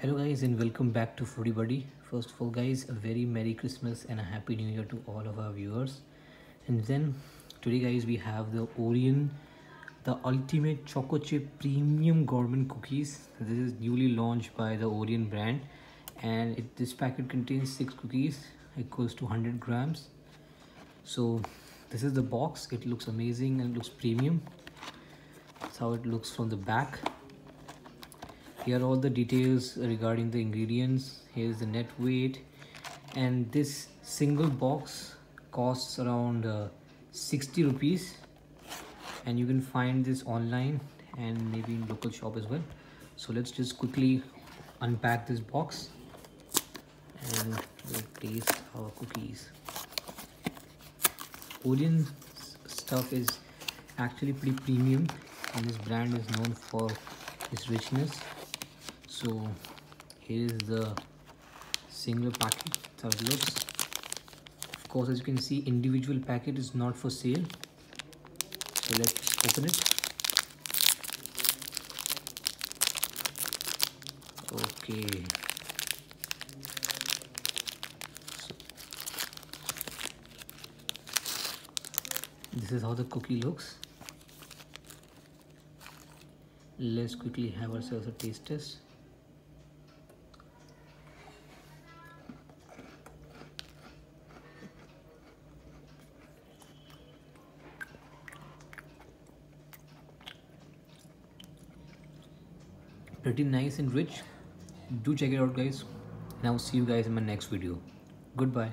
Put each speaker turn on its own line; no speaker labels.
hello guys and welcome back to Foodie Buddy. First of all guys a very merry christmas and a happy new year to all of our viewers. And then today guys we have the Orion the ultimate choco chip premium gourmet cookies. This is newly launched by the Orion brand and it, this packet contains six cookies. Equals to 100 grams. So this is the box. It looks amazing and looks premium. That's how it looks from the back here are all the details regarding the ingredients. Here's the net weight. And this single box costs around uh, 60 rupees. And you can find this online and maybe in local shop as well. So let's just quickly unpack this box and we'll taste our cookies. Orion stuff is actually pretty premium and this brand is known for its richness so here is the single packet that's how it looks of course as you can see individual packet is not for sale. So let's open it. Okay. So this is how the cookie looks. Let's quickly have ourselves a taste test pretty nice and rich. Do check it out guys. And i'll see you guys in my next video. Goodbye